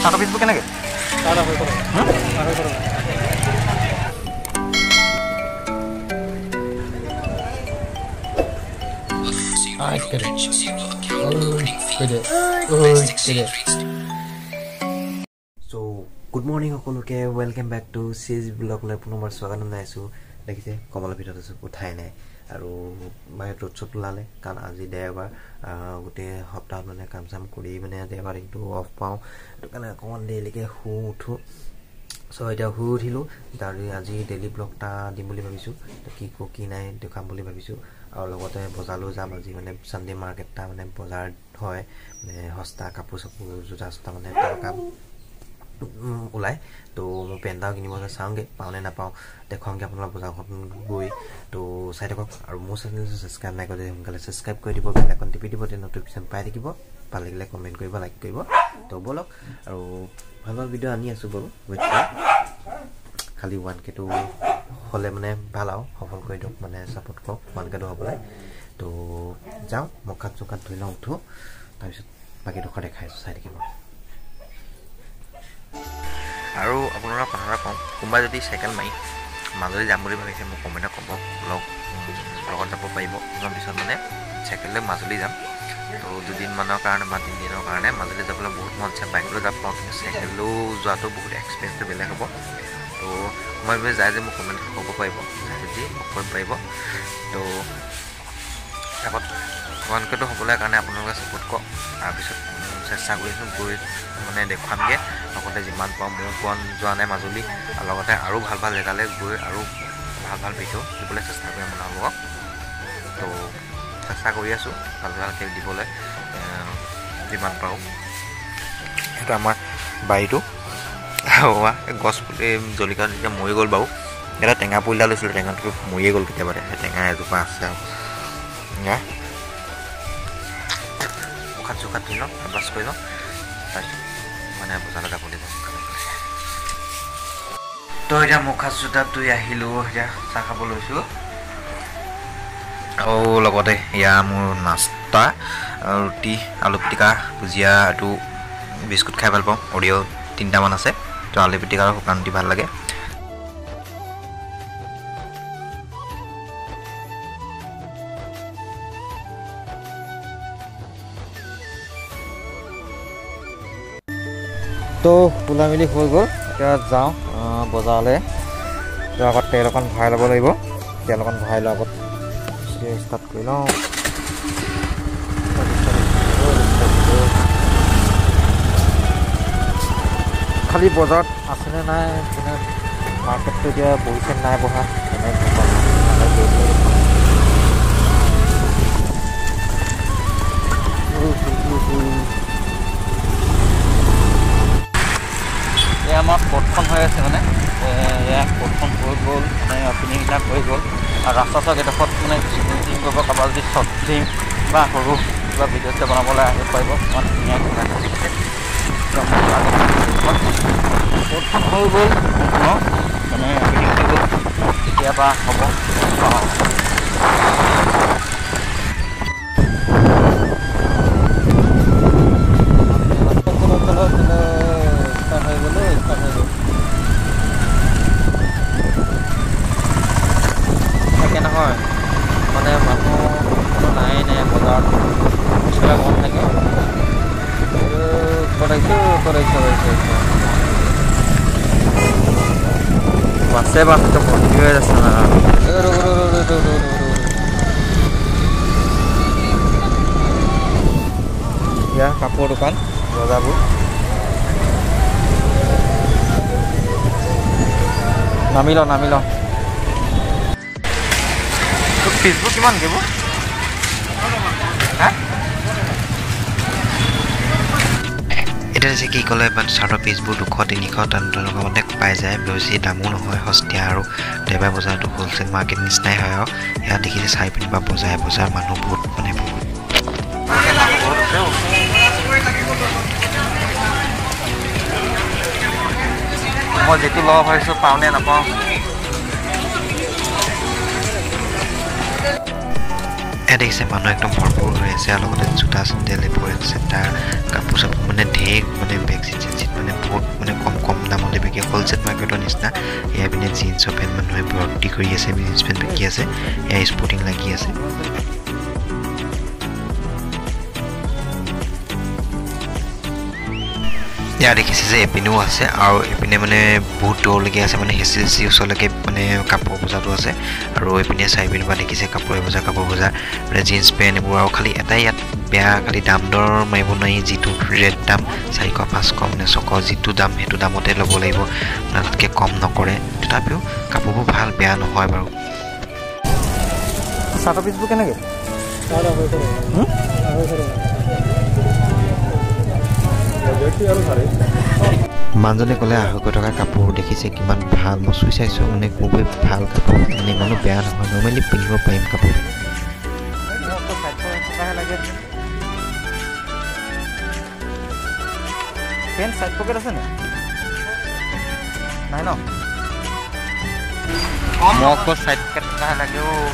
চাহৰ পিচবোৰ কেনেকৈ চ' গুড মৰ্ণিং সকলোকে welcome back to C S ব্লগলৈ পুনৰবাৰ স্বাগতম জনাইছোঁ দেখিছে কমলৰ ভিতৰত আছোঁ উঠাই নাই আৰু বাহিৰত ৰ'দ চ'দ ওলালে কাৰণ আজি দেওবাৰ গোটেই সপ্তাহত মানে কাম চাম কৰি মানে দেওবাৰ দিনটো অফ পাওঁ। সেইটো কাৰণে অকণমান দেৰিলৈকে শুই উঠোঁ। চ' এতিয়া শুই উঠিলোঁ তাৰ আজি ডেইলি ব্লগ এটা দিম বুলি ভাবিছোঁ। কি কওঁ কি নাই দেখাম বুলি ভাবিছোঁ। আৰু লগতে বজাৰলৈও যাম আজি মানে চানডে মাৰ্কেট এটা মানে বজাৰ হয় মানে সস্তা কাপোৰ চাপোৰ জোতা চোতা মানে তেনেকুৱা ওলায় তো মই পেণ্ট এটাও কিনিব চাওঁগৈ পাওঁনে নাপাওঁ দেখুৱাওঁগৈ আপোনালোকৰ বজাৰখন গৈ তো চাই থাকক আৰু মোৰ চেনেলটো ছাবস্ক্ৰাইব নাই কৰিলে সোনকালে ছাবস্ক্ৰাইব কৰি দিব বেলেগখন টিপি দিব তেতিয়া নটিফিকেশ্যন পাই থাকিব। ভাল লাগিলে কমেণ্ট কৰিব লাইক কৰিব। তো ব'লক আৰু ভাল ভাল ভিডিঅ' আনি আছোঁ বাৰু কৰি খালি ওৱান কেটো হ'লে মানে ভাল আৰু সফল কৰি দিয়ক মানে ছাপৰ্ট কৰক ওৱান কেটো হ'বলৈ। তো যাওঁ চুখ হাত ধুই লওঁ উঠোঁ তাৰপিছত বাকীডোখৰ দেখাই আছোঁ চাই থাকিব আৰু আপোনালোকক কথা এটা কওঁ কোনোবাই যদি চাইকেল মাৰি মাজুলী যাম বুলি ভাবিছে মোক কমেণ্টত ক'ব লগ লগত যাব পাৰিব। ইমান পিছত মানে চাইকেল লৈ মাজুলী যাম। তো দুদিনমানৰ কাৰণে বা তিনিদিনৰ কাৰণে মাজুলী যাবলৈ বহুত মন আছে। বাইকলৈ যাব পাৰোঁ কিন্তু চাইকেললৈও যোৱাটো বহুত এক্সপেৰিয়েঞ্চটো বেলেগ হ'ব। তো মই ভাবি যায় যে মোক কমেণ্টত ক'ব পাৰিব যায় যদি মোক কৰিব পাৰিব। তো আগত ভগৱানকেতো হ'বলৈ কাৰণে আপোনালোকে ছাপোৰ্ট কৰক। তাৰপিছত চেষ্টা কৰিছোঁ গৈ মানে দেখুৱামগৈ। লগতে যিমান পাওঁ মোৰ পোৱা যোৱা নাই মাজুলী। লগতে আৰু ভাল ভাল জেগালৈ গৈ আৰু ভাল ভাল ভিডিঅ' দিবলৈ চেষ্টা কৰিম আপোনালোকক। তো চেষ্টা কৰি আছোঁ ভাল ভালকৈ দিবলৈ যিমান পাৰোঁ। সেইটো আমাৰ বাৰীটো। গছ পুলি জলকীয়া যেতিয়া মৰি গ'ল বাৰু। এটা টেঙা পুলি এটা লৈছিলোঁ টেঙাটো মৰিয়ে গ'ল কেতিয়াবাতে সেই টেঙা এজোপা আছে আৰু। চুখাত ধুই লওঁ ব্ৰাছ কৰি লওঁ। তাৰপিছত মানে যাব। লাগিব তো এতিয়া মুখ চোতাত ধুই আহিলোঁ এতিয়া চাহ খাব লৈছোঁ। আৰু লগতে এয়া মোৰ নাস্তা ৰুটি আলু পিটিকা ভুজিয়া এইটো বিস্কুট খাই ভাল পাওঁ। অৰিঅ' তিনিটামান আছে। তো আলু পিটিকা আৰু শুকান ৰুটি ভাল লাগে। তো তোলা মেলি হৈ গ'ল। এতিয়া যাওঁ বজাৰলৈ। তো আগত তেল অকণ ভৰাই ল'ব লাগিব। তেল অকণ ভৰাই লোৱাৰ আগত ষ্টাৰ্ট কৰি লওঁ। খালি বজাৰত আছেনে নাই? মানে মাৰ্কেটটো এতিয়া বহিছে নাই বহা? এই আমাৰ কোৰ্টখন হৈ আছে মানে। এয়া কোৰ্টখন হৈ গ'ল মানে অপেনিংবিলাক হৈ গ'ল। আৰু ৰাস্তা চক এডোখৰত মানে শ্বুটিং কৰিব কাৰোবাৰ যদি শ্বৰ্ট ফিল্ম বা সৰু কিবা ভিডিঅ' চিডিঅ' বনাবলৈ আহিব পাৰিব। ইমান ধুনীয়াকৈ কোৰ্টখন হৈ গ'ল মানে অপেনিং হৈ গ'ল। কেতিয়াবা হ'ব। কৰাইছোঁ কৰাইছোঁ কৰাইছোঁ বাছে বাছটো ভৰ্তি হৈ আছে না এতিয়া কাপোৰ দোকান বজাৰবোৰ নামি লওঁ নামি লওঁ ফেচবুক কিমান দিব এতিয়া যে কি ক'লে মানে চাৰ্টৰ পিচবোৰ দুশ তিনিশ তেনেকুৱা মানে পাই যায়। বেছি দামো নহয় সস্তীয়া আৰু দেওবাৰ বজাৰটো হ'লচেল মাৰ্কেট নিচিনাই হয় আৰু। ইয়াত দেখিছে চাই পিনি বা বজাৰে বজাৰ মানুহ বহুত মানে বহুত। মই যিটো ল'ব ভাবিছোঁ পাওঁনে নাপাওঁ? ইয়াত দেখিছে মানুহ একদম ভৰপূৰ হৈ আছে আৰু লগতে জোতা চেণ্ডেল এইবোৰ এক্সেট্ৰা কাপোৰ চাপোৰ মানে ঢেৰ মানে বেগজিট চেগজিট মানে বহুত মানে কম কম দামতে বিকে হ'লচেল মাৰ্কেটৰ নিচিনা। এয়া পিনে জিন্সৰ পেণ্ট মানুহে ভৰ্তি কৰি আছে জিন্স পেণ্ট বিকি আছে এয়া স্পৰ্টিং লাগি আছে। ইয়াত দেখিছে যে এপিনেও আছে আৰু এইপিনে মানে বহুত দূৰলৈকে আছে মানে হেচি হেচি ওচৰলৈকে মানে কাপোৰ বজাৰটো আছে আৰু এইপিনে চাই পিনে বা দেখিছে কাপোৰ বজাৰ কাপোৰ বজাৰ মানে জিন্স পেণ্ট এইবোৰ আৰু খালি এটাই ইয়াত বেয়া খালি দাম দৰ মাৰিব নোৱাৰি যিটো ৰেট দাম চাৰিশ পাঁচশ মানে ছশ যিটো দাম সেইটো দামতে ল'ব লাগিব তাতকৈ কম নকৰে তথাপিও কাপোৰবোৰ ভাল বেয়া নহয় বাৰু চাৰ্টৰ পিচবোৰ কেনেকৈ মানুহজনে ক'লে আঢ়ৈশ টকা কাপোৰ দেখিছে কিমান ভাল মই চুই চাইছোঁ। মানে খুবেই ভাল কাপোৰ। মানে ইমানো বেয়া নহয়। নৰ্মেলি পিন্ধিব পাৰিম কাপোৰ। পেণ্ট চাইড পকেট আছে নি? নাই ন? মই আকৌ চাইড পকেট এটাহে লাগে অ'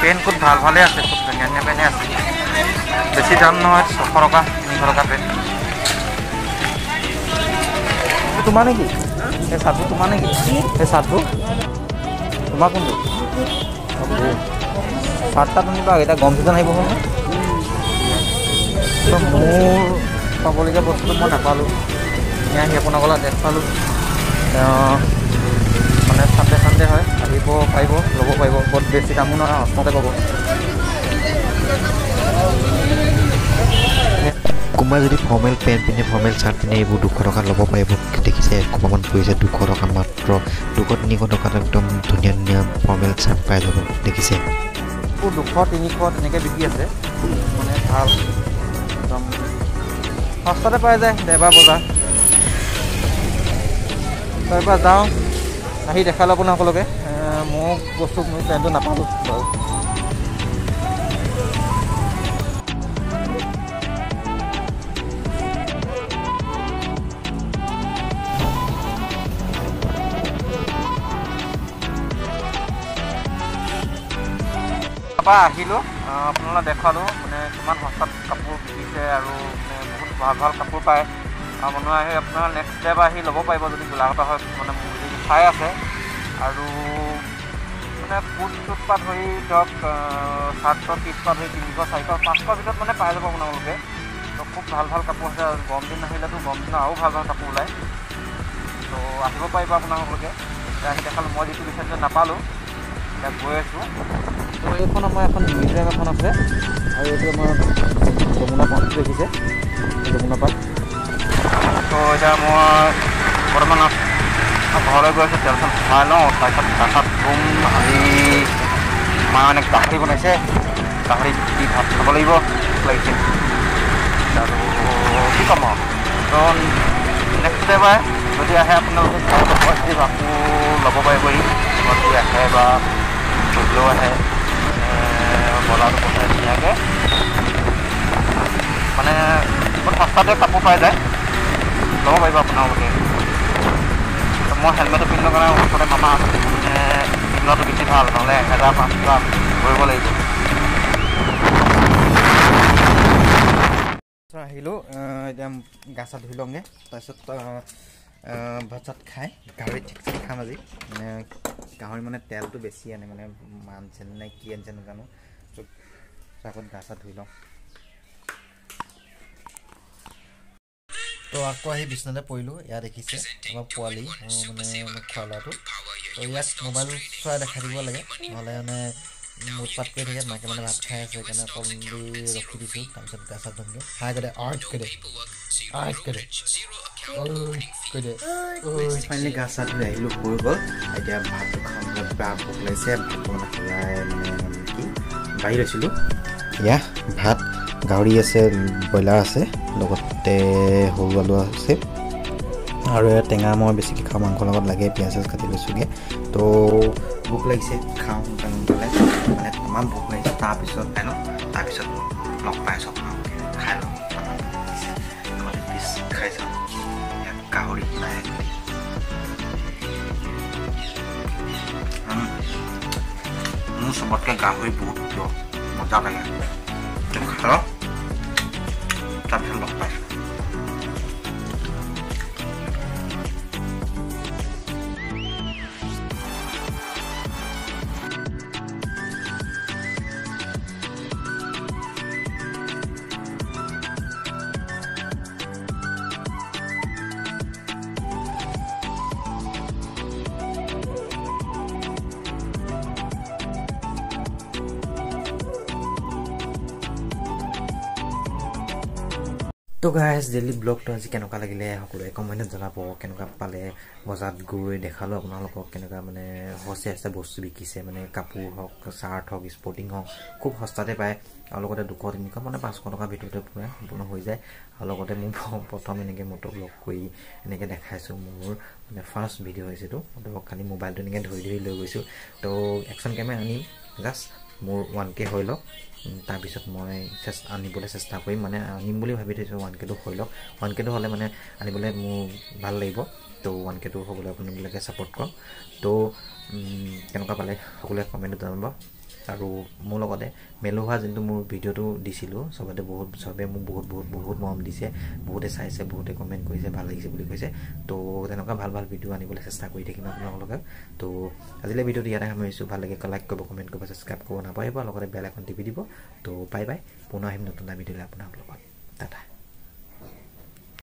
পেণ্ট খুব ভাল ভালে আছে খুব ধুনীয়া ধুনীয়া পেণ্টে আছে। বেছি দাম নহয় ছশ টকা তিনিশ টকা পেণ্ট তোমাৰ নেকি? সেই চাৰ্টবোৰ তোমাৰ নেকি? সেই চাৰ্টবোৰ তোমাৰ কোনটো? চাৰ্টটা পিন্ধিবা এতিয়া গৰম চিজন আহিব হ'ল ত' মোৰ পাবলগীয়া বস্তুটো মই নাপালোঁ। আমি আহি আপোনাক পালোঁ। তেওঁ মানে চানডে চানডে হয়। আহিব পাৰিব ল'ব পাৰিব। বহুত বেছি দামো নহয় সস্তাতে পাব। কোনোবাই যদি ফৰ্মেল পেণ্ট পিন্ধে ফৰ্মেল চাৰ্ট পিন্ধে এইবোৰ দুশ টকাত ল'ব পাৰিব। দেখিছে এশমান পৰিছে দুশ টকা মাত্ৰ। দুশ তিনিশ টকাত একদম ধুনীয়া ধুনীয়া ফৰ্মেল চাৰ্ট পাই যাব দেখিছে। দুশ তিনিশ তেনেকৈ বিকি আছে। মানে ভাল। একদম সস্তাতে পাই যায় দেওবাৰ বজাৰ। তাৰ পৰা যাওঁ আহি দেখালোঁ আপোনাৰ সকলোকে মোক বস্তু পেণ্টটো নাপালোঁ বাৰু। তাৰপৰা আহিলোঁ। আপোনালোকে দেখুৱালোঁ মানে কিমান সস্তাত কাপোৰ বিকিছে আৰু মানে বহুত ভাল ভাল কাপোৰ পায়। আৰু মানুহে আহি আপোনাৰ নেক্সট ডে আহি ল'ব পাৰিব যদি গোলাঘাটৰ হয় মানে মোৰ যদি চাই আছে। আৰু মানে বুট চুট পৰা ধৰি ধৰক চাৰ্টৰ পিচ পৰা ধৰি তিনিশ চাৰিশ পাঁচশৰ ভিতৰত মানে পাই যাব আপোনালোকে। তো খুব ভাল ভাল কাপোৰ আছে। আৰু গৰম দিন আহিলেতো গৰম দিনত আৰু ভাল ভাল কাপোৰ ওলায়। তো আহিব পাৰিব আপোনালোকে। আহি দেখালোঁ মই যিটো বিচাৰিছিলোঁ নাপালোঁ। এতিয়া গৈ আছোঁ। তো এইখন আমাৰ এখন মিউজিয়াম এখন আছে আৰু এইটো আমাৰ যমুনা পাৰ্কটো দেখিছে যমুনা পাৰ্ক তো এতিয়া মই বৰ্তমান ঘৰলৈ গৈ আছোঁ তেল চেল ভৰাই লওঁ তাৰপিছত তাৰপিছত ৰুম আজি মা মানে গাহৰি বনাইছে গাহৰি দি ভাত খাব লাগিব লাগিছে। আৰু কি ক'ম আৰু? তো নেক্সট ডে'বাৰ যদি আহে আপোনালোকে পইচা দিব আকৌ ল'ব পাৰিবহি আহে বা আহে বজাৰটো পঠাই ধুনীয়াকৈ। মানে বহুত সস্তাতে কাপোৰ পাই যায়। ল'ব পাৰিব আপোনালোকে মই হেলমেটটো পিন্ধি কাৰণে ওচৰতে মামা আছে। মানে পিন্ধোৱাটো বেছি ভাল নহ'লে এহেজাৰ পাঁচ টকা ভৰিব লাগিব আহিলোঁ এতিয়া গা চা ধুই লওঁগৈ। তাৰপিছত ভাত চাত খাই গাহৰি ঠিক খাম আজি। মানে গাহৰি মানে তেলটো বেছি আনে মানে আনিছে নে কি আনিছে নাজানো। আগত গা চা ধুই লওঁ তো আকৌ আহি বিচনাতে পৰিলোঁ ইয়াত দেখিছে আমাৰ পোৱালি মানে খোৱা ল'ৰাটো তো ইয়াক মোবাইল চোৱাই দেখাই দিব লাগে নহ'লে মানে উৎপাত কৰি থাকে মাকে মানে ভাত খাই আছে সেইকাৰণে অকণ দি ৰখি দিছোঁ তাৰপিছত গা চা ধুমগৈ হাই কৰি দে আৰ্ট কৰি দে আৰ্ট কৰি কৈ ফাইনেলি গা চা ধুই আহিলোঁ হৈ গ'ল এতিয়া ভাতটো খাবলৈ বেয়া ভোক লাগিছে ভাতটো মানে সলাই মানে বাঢ়ি লৈছিলোঁ। এয়া ভাত গাহৰি আছে ব্ৰইলাৰ আছে লগতে সৰু আলু আছে। আৰু টেঙা মই বেছিকৈ খাওঁ মাংসৰ লগত লাগে পিঁয়াজ চিয়াজ কাটি লৈছোঁগৈ। তো ভোক লাগিছে খাওঁ সোনকালে মানে ইমান ভোক লাগিছে তাৰপিছত খাই লওঁ। তাৰপিছত লগ পাই আপোনালোকে। খাই লওঁ। আমাৰ খাই চাওঁ গাহৰি নাই। মোৰ চবতকৈ গাহৰি বহুত প্ৰিয় মজা লাগে খাই লওঁ তাৰপিছত তো গাইজ ডেইলি ব্লগটো আজি কেনেকুৱা লাগিলে সকলোৱে কমেণ্টত জনাব কেনেকুৱা পালে বজাৰত গৈ দেখালোঁ আপোনালোকক কেনেকুৱা মানে সস্তীয়া সস্তীয়া বস্তু বিকিছে মানে কাপোৰ হওক চাৰ্ট হওক স্পৰ্টিং হওক খুব সস্তাতে পায়। আৰু লগতে দুশ তিনিশ মানে পাঁচশ টকাৰ ভিতৰতে পূৰা সম্পূৰ্ণ হৈ যায়। আৰু লগতে মোৰ প্ৰথম এনেকৈ মটৰ ব্লগ কৰি এনেকৈ দেখাইছোঁ মোৰ মানে ফাৰ্ষ্ট ভিডিঅ' হৈছে এইটো খালি মোবাইলটো এনেকৈ ধৰি ধৰি লৈ গৈছোঁ। তো একশ্যন কেমেৰা আনিম জাষ্ট মোৰ ওৱান কে হৈ লওক। তাৰপিছত মই চেষ্টা আনিবলৈ চেষ্টা কৰিম। মানে আনিম বুলি ভাবি থৈছোঁ ওৱান কেটো হৈ লওক। ওৱান কেটো হ'লে মানে আনিবলৈ মোৰ ভাল লাগিব। তো ওৱান কেটো হ'বলৈ আপোনালোকে ছাপোৰ্ট কৰক তো কেনেকুৱা পালে সকলোৱে কমেণ্টত জনাব। আৰু মোৰ লগতে মেলোহোৱা যোনটো মোৰ ভিডিঅ'টো দিছিলোঁ চবতে বহুত চবে মোক বহুত বহুত বহুত মৰম দিছে বহুতে চাইছে বহুতে কমেণ্ট কৰিছে ভাল লাগিছে বুলি কৈছে। তো তেনেকুৱা ভাল ভাল ভিডিঅ' আনিবলৈ চেষ্টা কৰি থাকিম আপোনালোকে তো আজিলৈ ভিডিঅ'টো ইয়াতে সামৰিছোঁ ভাল লাগে লাইক কৰিব কমেণ্ট কৰিব ছাবস্ক্ৰাইব কৰিব নাপাহৰিব লগতে বেল এখন টিপি দিব। তো বাই বাই পুনৰ আহিম নতুন এটা ভিডিঅ'লৈ আপোনাৰ লগত। টাটা।